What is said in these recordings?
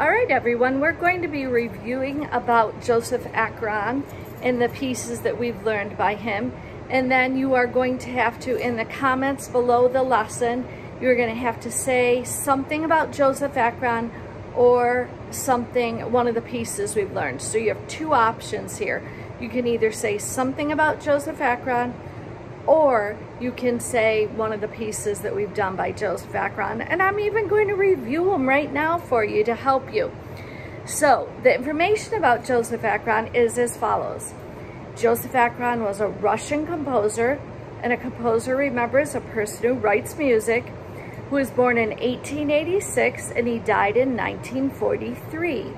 All right, everyone, we're going to be reviewing about Joseph Achron and the pieces that we've learned by him. And then you are going to have to, in the comments below the lesson, you're going to have to say something about Joseph Achron or something, one of the pieces we've learned. So you have two options here. You can either say something about Joseph Achron or you can say one of the pieces that we've done by Joseph Achron. And I'm even going to review them right now for you to help you. So the information about Joseph Achron is as follows. Joseph Achron was a Russian composer, and a composer, remember, is a person who writes music, who was born in 1886 and he died in 1943.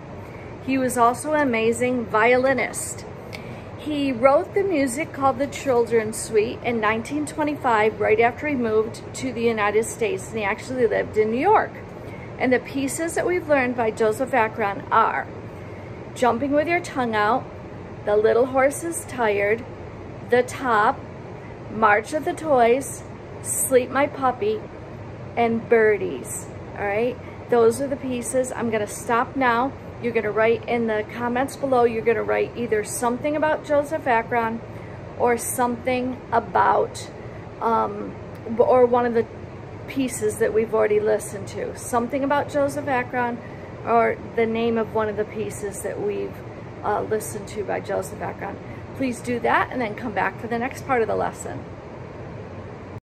He was also an amazing violinist. He wrote the music called the Children's Suite in 1925, right after he moved to the United States, and he actually lived in New York. And the pieces that we've learned by Joseph Achron are Jumping with Your Tongue Out, The Little Horse is Tired, The Top, March of the Toys, Sleep My Puppy, and Birdies, all right? Those are the pieces. I'm gonna stop now you're going to write in the comments below, you're going to write either something about Joseph Achron or something about, um, or one of the pieces that we've already listened to. Something about Joseph Achron or the name of one of the pieces that we've uh, listened to by Joseph Achron. Please do that and then come back for the next part of the lesson.